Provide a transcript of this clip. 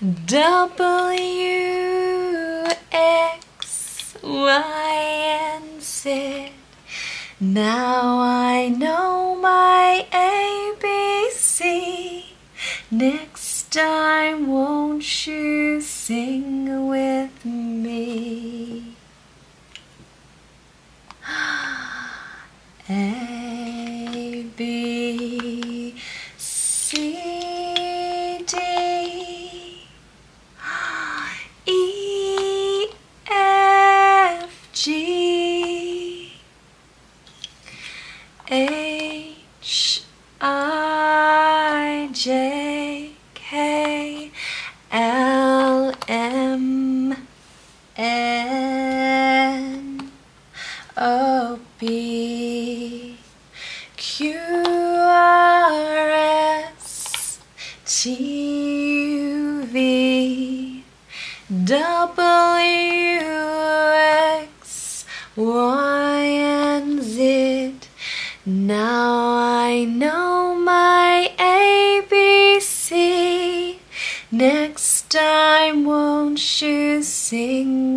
W X Y and Z. Now I know my ABC. Next time, won't you sing with me? A B C D E F G H I J K L M N O P Q R S T U V W X Y and Z. Now I know my ABC. Next time, won't you sing?